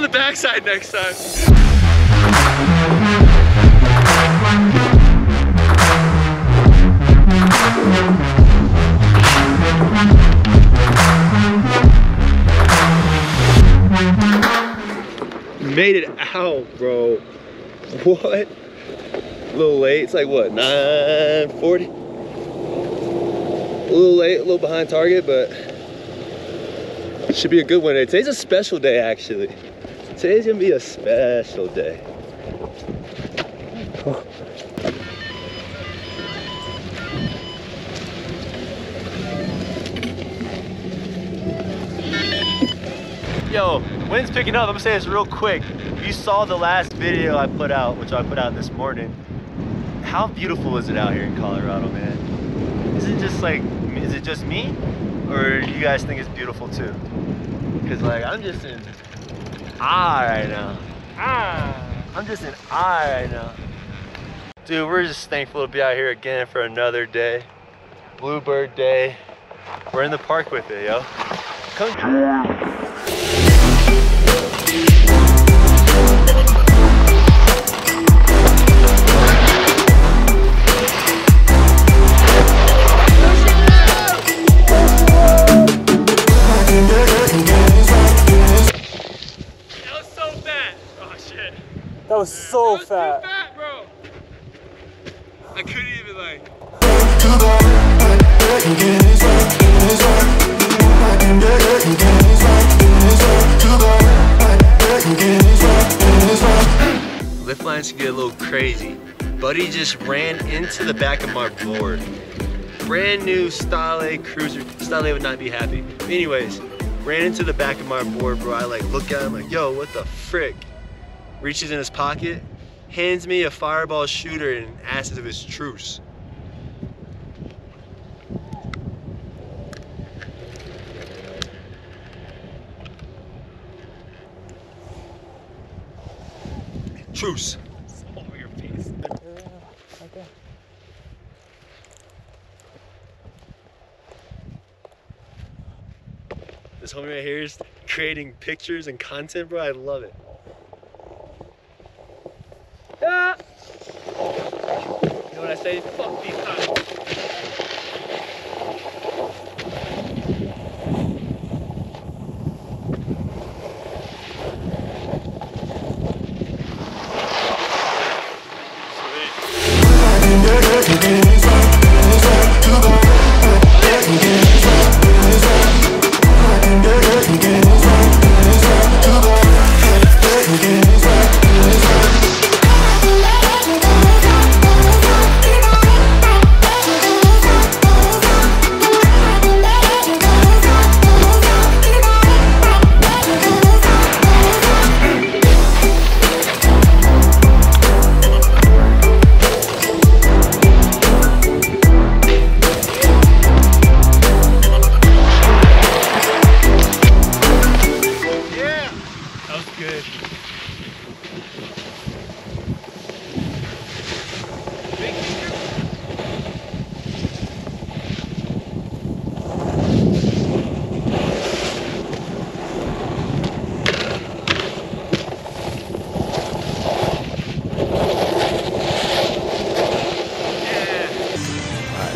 on the backside next time. Made it out, bro. What? A little late. It's like what, 9:40? A little late, a little behind target, but should be a good one. today. Today's a special day, actually. Today's gonna be a special day. Oh. Yo, wind's picking up. I'm gonna say this real quick. If You saw the last video I put out, which I put out this morning. How beautiful is it out here in Colorado, man? Is it just like, is it just me? Or do you guys think it's beautiful too? Cause like, I'm just in awe right now. Ah, I'm just in awe right now. Dude, we're just thankful to be out here again for another day. Bluebird day. We're in the park with it, yo. Come was so That was fat. too fat, bro. I couldn't even like. Lift lines can get a little crazy. Buddy just ran into the back of my board. Brand new Style Cruiser. Style would not be happy. Anyways, ran into the back of my board, bro. I like look at him like, yo, what the frick? Reaches in his pocket, hands me a fireball shooter and asks if it's truce. Truce. This homie right here is creating pictures and content, bro. I love it. Ah! You know what I say? Fuck these times.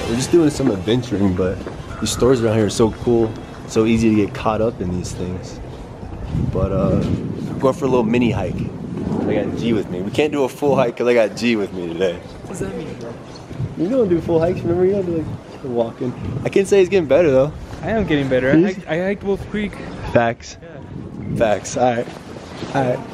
We're just doing some adventuring, but these stores around here are so cool, so easy to get caught up in these things. But uh, we're going for a little mini hike. I got G with me. We can't do a full hike because I got G with me today. What does that mean, bro? You don't do full hikes, remember? You don't do like walking. I can say he's getting better though. I am getting better. I hiked, I hiked Wolf Creek. Facts. Yeah. Facts. All right. All right.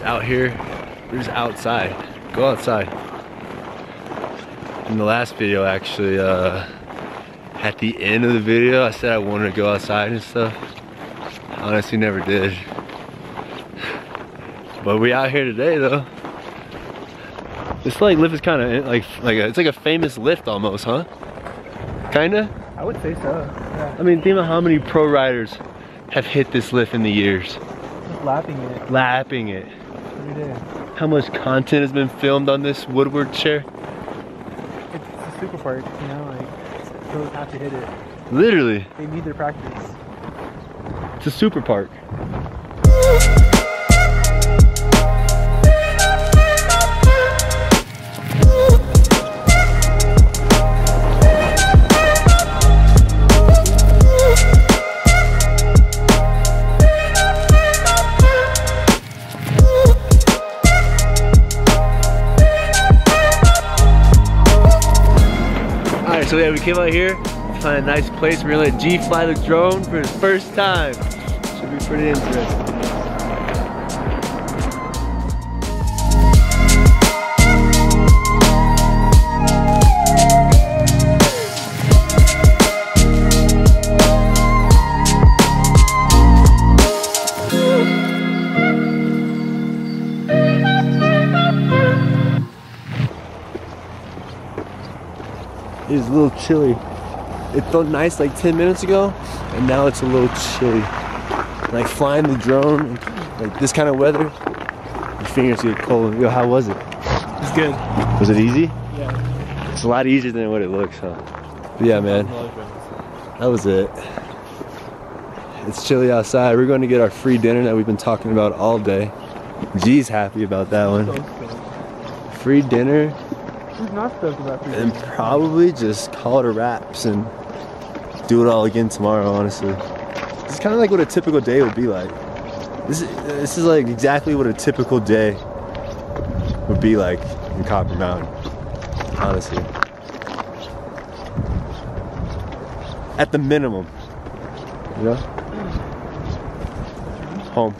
Just out here, we're just outside. Go outside. In the last video, actually, uh, at the end of the video, I said I wanted to go outside and stuff. Honestly, never did. But we out here today though. This like lift is kind of like like a, it's like a famous lift almost, huh? Kinda. I would say so. Yeah. I mean, think about how many pro riders have hit this lift in the years, Just lapping it. lapping it. How much content has been filmed on this Woodward chair? It's, it's a super park, you know, like pros have to hit it. Literally, They need their practice. it's a super park. Came out here to find a nice place. We're gonna let G fly the drone for his first time. Should be pretty interesting. It's a little chilly. It felt nice like 10 minutes ago, and now it's a little chilly. Like flying the drone, like this kind of weather, your fingers get cold. Yo, how was it? It's good. Was it easy? Yeah. It's a lot easier than what it looks, huh? But yeah, man, that was it. It's chilly outside. We're going to get our free dinner that we've been talking about all day. G's happy about that one. Free dinner Who's not stoked about free and probably just call it a wraps and do it all again tomorrow, honestly. It's kind of like what a typical day would be like. This is, this is like exactly what a typical day would be like in Copper Mountain, honestly. At the minimum, you know? Mm. Home.